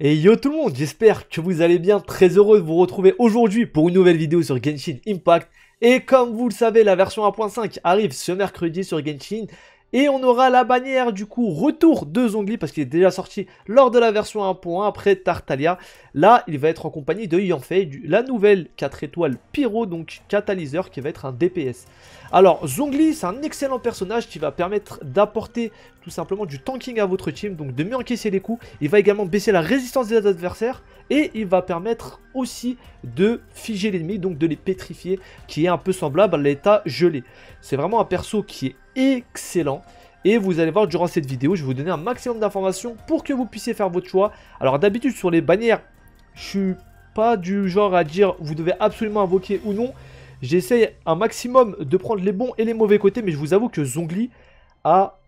Et yo tout le monde, j'espère que vous allez bien, très heureux de vous retrouver aujourd'hui pour une nouvelle vidéo sur Genshin Impact. Et comme vous le savez, la version 1.5 arrive ce mercredi sur Genshin. Et on aura la bannière du coup retour de Zongli parce qu'il est déjà sorti lors de la version 1.1 après Tartalia. Là, il va être en compagnie de Yanfei, la nouvelle 4 étoiles Pyro, donc catalyseur qui va être un DPS. Alors Zongli, c'est un excellent personnage qui va permettre d'apporter tout simplement du tanking à votre team, donc de mieux encaisser les coups. Il va également baisser la résistance des adversaires et il va permettre aussi de figer l'ennemi, donc de les pétrifier, qui est un peu semblable à l'état gelé. C'est vraiment un perso qui est excellent. Et vous allez voir durant cette vidéo, je vais vous donner un maximum d'informations pour que vous puissiez faire votre choix. Alors d'habitude sur les bannières, je suis pas du genre à dire vous devez absolument invoquer ou non. J'essaye un maximum de prendre les bons et les mauvais côtés, mais je vous avoue que Zongli a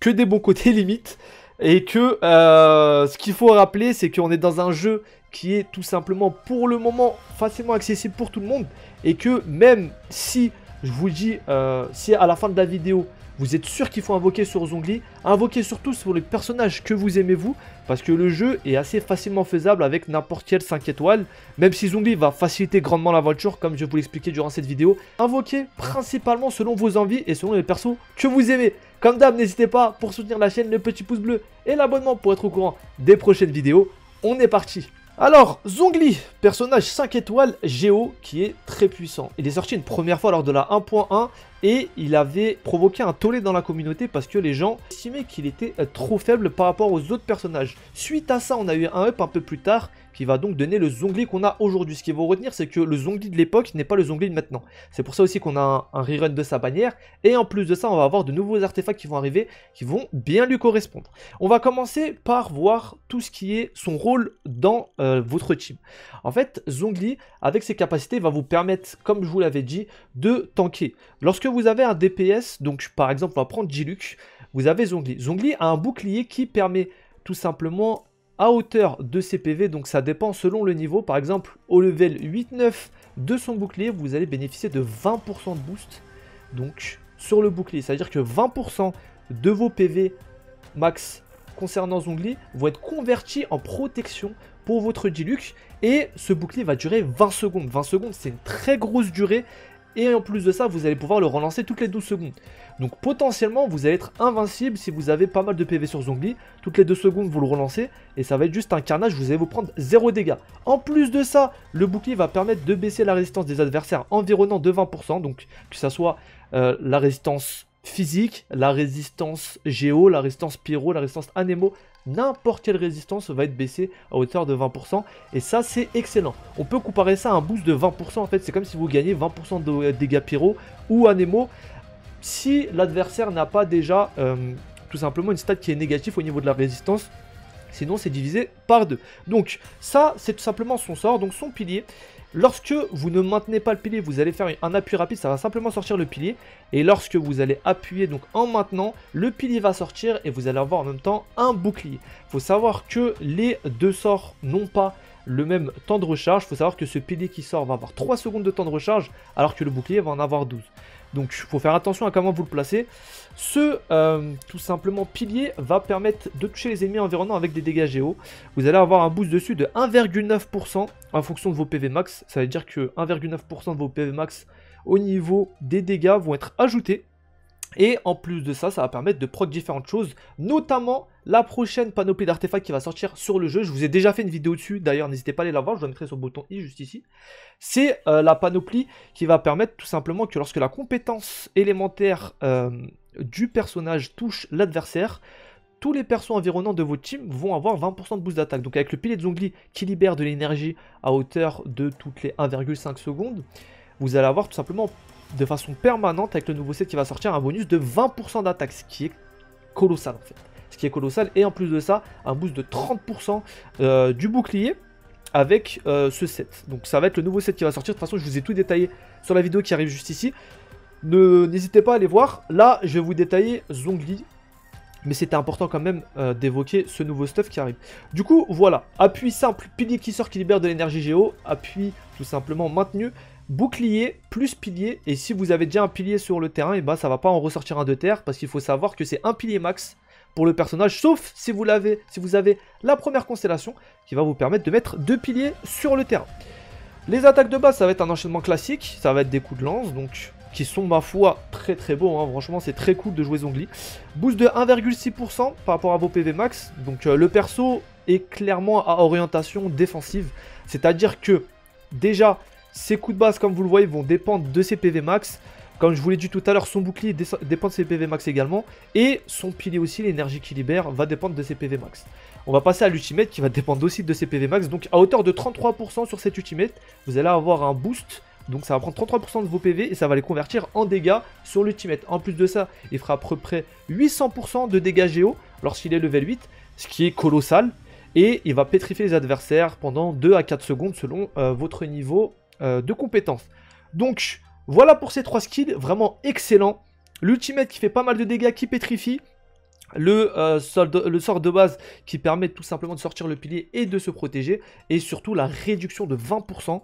que des bons côtés limite. Et que euh, ce qu'il faut rappeler, c'est qu'on est dans un jeu qui est tout simplement pour le moment facilement accessible pour tout le monde. Et que même si je vous dis, euh, si à la fin de la vidéo, vous êtes sûr qu'il faut invoquer sur Zongli, invoquez surtout sur les personnages que vous aimez vous, parce que le jeu est assez facilement faisable avec n'importe quel 5 étoiles, même si Zongli va faciliter grandement la voiture, comme je vous l'expliquais durant cette vidéo. Invoquez principalement selon vos envies et selon les persos que vous aimez. Comme d'hab, n'hésitez pas pour soutenir la chaîne, le petit pouce bleu et l'abonnement pour être au courant des prochaines vidéos. On est parti alors, Zongli, personnage 5 étoiles Géo qui est très puissant. Il est sorti une première fois lors de la 1.1 et il avait provoqué un tollé dans la communauté parce que les gens estimaient qu'il était euh, trop faible par rapport aux autres personnages. Suite à ça, on a eu un up un peu plus tard qui va donc donner le Zongli qu'on a aujourd'hui. Ce qu'il faut retenir, c'est que le Zongli de l'époque n'est pas le Zongli de maintenant. C'est pour ça aussi qu'on a un, rerun de sa bannière. Et en plus de ça, on va avoir de nouveaux artefacts qui vont arriver, qui vont bien lui correspondre. On va commencer par voir tout ce qui est son rôle dans euh, votre team. En fait, Zongli, avec ses capacités, va vous permettre, comme je vous l'avais dit, de tanker. Lorsque vous avez un DPS, donc par exemple, on va prendre Jiluk, vous avez Zongli. Zongli a un bouclier qui permet tout simplement à hauteur de ses PV, donc ça dépend selon le niveau. Par exemple, au level 8-9 de son bouclier, vous allez bénéficier de 20% de boost donc sur le bouclier. C'est-à-dire que 20% de vos PV max concernant Zongli vont être convertis en protection pour votre Diluc. Et ce bouclier va durer 20 secondes. 20 secondes, c'est une très grosse durée. Et en plus de ça, vous allez pouvoir le relancer toutes les 12 secondes. Donc potentiellement, vous allez être invincible si vous avez pas mal de PV sur Zongli. Toutes les 2 secondes, vous le relancez. Et ça va être juste un carnage, vous allez vous prendre 0 dégâts. En plus de ça, le bouclier va permettre de baisser la résistance des adversaires environnant de 20%. Donc que ça soit euh, la résistance physique, la résistance géo, la résistance pyro, la résistance anémo, n'importe quelle résistance va être baissée à hauteur de 20%. Et ça, c'est excellent. On peut comparer ça à un boost de 20%. En fait, c'est comme si vous gagnez 20% de dégâts pyro ou anémo. Si l'adversaire n'a pas déjà euh, tout simplement une stat qui est négative au niveau de la résistance. Sinon, c'est divisé par deux. Donc, ça, c'est tout simplement son sort. Donc, son pilier. Lorsque vous ne maintenez pas le pilier, vous allez faire un appui rapide, ça va simplement sortir le pilier. Et lorsque vous allez appuyer donc en maintenant, le pilier va sortir et vous allez avoir en même temps un bouclier. Il faut savoir que les deux sorts n'ont pas le même temps de recharge. Il faut savoir que ce pilier qui sort va avoir 3 secondes de temps de recharge alors que le bouclier va en avoir 12. Donc il faut faire attention à comment vous le placez. Ce euh, tout simplement pilier va permettre de toucher les ennemis environnants avec des dégâts géo. Vous allez avoir un boost dessus de 1,9% en fonction de vos PV max. Ça veut dire que 1,9% de vos PV max au niveau des dégâts vont être ajoutés. Et en plus de ça, ça va permettre de proc différentes choses, notamment la prochaine panoplie d'artefacts qui va sortir sur le jeu. Je vous ai déjà fait une vidéo dessus, d'ailleurs n'hésitez pas à aller la voir, je la mettrai sur le bouton I juste ici. C'est euh, la panoplie qui va permettre tout simplement que lorsque la compétence élémentaire euh, du personnage touche l'adversaire, tous les persos environnants de votre team vont avoir 20% de boost d'attaque. Donc avec le pilier de Zongli qui libère de l'énergie à hauteur de toutes les 1,5 secondes, vous allez avoir tout simplement de façon permanente avec le nouveau set qui va sortir un bonus de 20% d'attaque, ce qui est colossal en fait. Ce qui est colossal, et en plus de ça, un boost de 30% euh, du bouclier avec euh, ce set. Donc ça va être le nouveau set qui va sortir. De toute façon, je vous ai tout détaillé sur la vidéo qui arrive juste ici. N'hésitez pas à aller voir. Là, je vais vous détailler Zongli. Mais c'était important quand même euh, d'évoquer ce nouveau stuff qui arrive. Du coup, voilà. Appui simple, pilier qui sort, qui libère de l'énergie géo. Appui tout simplement maintenu bouclier plus pilier. Et si vous avez déjà un pilier sur le terrain, et eh ben ça va pas en ressortir un de terre parce qu'il faut savoir que c'est un pilier max pour le personnage, sauf si vous, l'avez, si vous avez la première constellation qui va vous permettre de mettre deux piliers sur le terrain. Les attaques de base, ça va être un enchaînement classique, ça va être des coups de lance, donc qui sont ma foi très très beaux, hein. franchement c'est très cool de jouer Zongli. Boost de 1,6% par rapport à vos PV max, donc euh, le perso est clairement à orientation défensive, c'est-à-dire que déjà ses coups de base comme vous le voyez vont dépendre de ses PV max, comme je vous l'ai dit tout à l'heure, son bouclier dépend de ses PV max également. Et son pilier aussi, l'énergie qu'il libère, va dépendre de ses PV max. On va passer à l'ultimate qui va dépendre aussi de ses PV max. Donc à hauteur de 33% sur cet ultimate, vous allez avoir un boost. Donc ça va prendre 33% de vos PV et ça va les convertir en dégâts sur l'ultimate. En plus de ça, il fera à peu près 800% de dégâts géo lorsqu'il est level 8, ce qui est colossal. Et il va pétrifier les adversaires pendant 2 à 4 secondes selon euh, votre niveau euh, de compétence. Donc voilà pour ces trois skills, vraiment excellent. L'ultimate qui fait pas mal de dégâts, qui pétrifie. Le, euh, le, sort de base qui permet tout simplement de sortir le pilier et de se protéger. Et surtout la réduction de 20%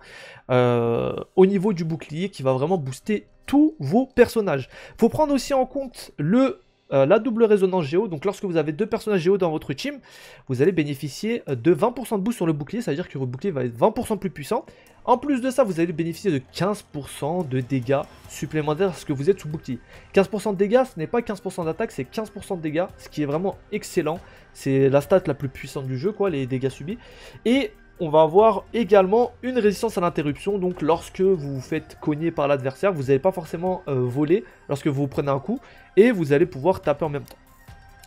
euh, au niveau du bouclier qui va vraiment booster tous vos personnages. Faut prendre aussi en compte la double résonance géo. Donc lorsque vous avez deux personnages géo dans votre team, vous allez bénéficier de 20% de boost sur le bouclier, c'est-à-dire que votre bouclier va être 20% plus puissant. En plus de ça, vous allez bénéficier de 15% de dégâts supplémentaires parce que vous êtes sous bouclier. 15% de dégâts, ce n'est pas 15% d'attaque, c'est 15% de dégâts, ce qui est vraiment excellent. C'est la stat la plus puissante du jeu, quoi, les dégâts subis. Et on va avoir également une résistance à l'interruption. Donc lorsque vous vous faites cogner par l'adversaire, vous n'allez pas forcément euh, voler lorsque vous prenez un coup. Et vous allez pouvoir taper en même temps.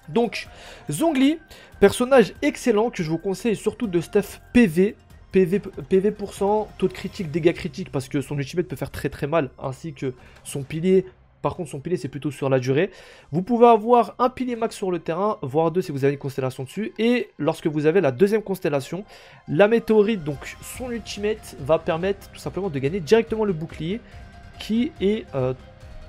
Donc Zongli, personnage excellent que je vous conseille surtout de Steph PV. PV, PV taux de critique, dégâts critiques, parce que son ultimate peut faire très très mal, ainsi que son pilier par contre, son pilier, c'est plutôt sur la durée. Vous pouvez avoir un pilier max sur le terrain, voire deux si vous avez une constellation dessus. Et lorsque vous avez la deuxième constellation, la météorite, donc son ultimate, va permettre tout simplement de gagner directement le bouclier qui est euh,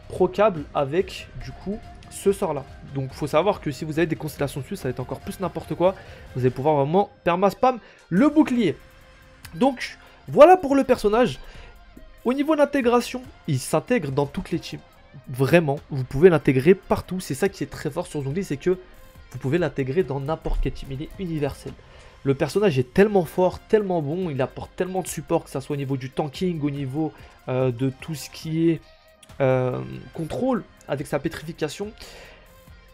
procable avec, du coup, ce sort-là. Donc, faut savoir que si vous avez des constellations dessus, ça va être encore plus n'importe quoi. Vous allez pouvoir vraiment perma-spam le bouclier. Donc, voilà pour le personnage. Au niveau d'intégration, il s'intègre dans toutes les teams vraiment, vous pouvez l'intégrer partout. C'est ça qui est très fort sur Zongli, c'est que vous pouvez l'intégrer dans n'importe quel team. Il est universel. Le personnage est tellement fort, tellement bon, il apporte tellement de support, que ce soit au niveau du tanking, au niveau euh, de tout ce qui est euh, contrôle avec sa pétrification,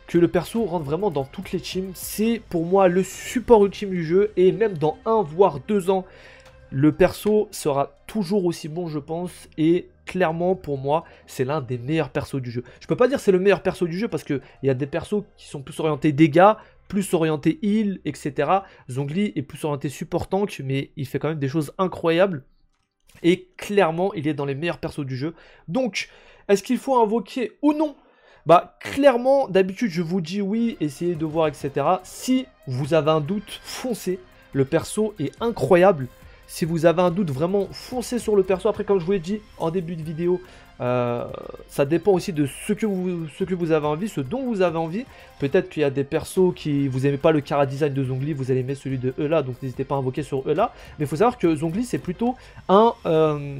que le perso rentre vraiment dans toutes les teams. C'est pour moi le support ultime du jeu, et même dans un voire deux ans, le perso sera toujours aussi bon, je pense, et clairement pour moi c'est l'un des meilleurs persos du jeu. Je peux pas dire c'est le meilleur perso du jeu parce qu'il y a des persos qui sont plus orientés dégâts, plus orientés heal, etc. Zongli est plus orienté support tank mais il fait quand même des choses incroyables. Et clairement il est dans les meilleurs persos du jeu. Donc est-ce qu'il faut invoquer ou non? Bah clairement d'habitude je vous dis oui, essayez de voir etc. Si vous avez un doute, foncez. Le perso est incroyable. Si vous avez un doute, vraiment foncez sur le perso. Après, comme je vous l'ai dit en début de vidéo, euh, ça dépend aussi de ce que, vous, ce que vous avez envie, ce dont vous avez envie. Peut-être qu'il y a des persos qui vous aimez pas le cara design de Zongli, vous allez mettre celui de Eula, donc n'hésitez pas à invoquer sur Eula. Mais il faut savoir que Zongli c'est plutôt un, euh,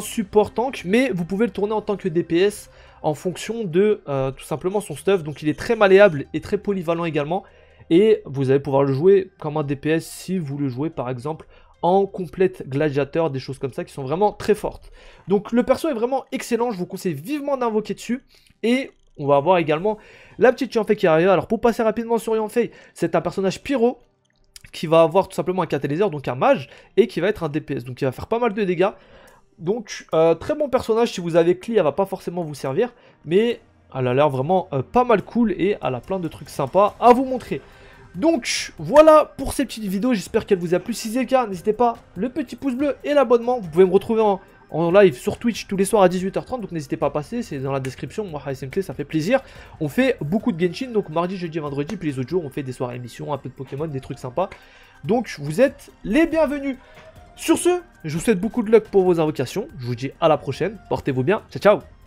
support tank, mais vous pouvez le tourner en tant que DPS en fonction de euh, tout simplement son stuff. Donc il est très malléable et très polyvalent également. Et vous allez pouvoir le jouer comme un DPS si vous le jouez par exemple en complète gladiateur, des choses comme ça qui sont vraiment très fortes. Donc le perso est vraiment excellent, je vous conseille vivement d'invoquer dessus. Et on va avoir également la petite Yanfei qui arrive. Alors pour passer rapidement sur Yanfei, c'est un personnage pyro qui va avoir tout simplement un catalyseur, donc un mage, et qui va être un DPS. Donc il va faire pas mal de dégâts. Donc euh, très bon personnage, si vous avez Cli, elle va pas forcément vous servir, mais elle a l'air vraiment euh, pas mal cool et elle a plein de trucs sympas à vous montrer. Donc voilà pour cette petite vidéo, j'espère qu'elle vous a plu. Si c'est le cas, n'hésitez pas, le petit pouce bleu et l'abonnement. Vous pouvez me retrouver en, live sur Twitch tous les soirs à 18h30, donc n'hésitez pas à passer, c'est dans la description. Moi, HSMT, ça fait plaisir. On fait beaucoup de Genshin, donc mardi, jeudi, vendredi, puis les autres jours, on fait des soirées émissions, un peu de Pokémon, des trucs sympas. Donc vous êtes les bienvenus. Sur ce, je vous souhaite beaucoup de luck pour vos invocations. Je vous dis à la prochaine. Portez-vous bien. Ciao, ciao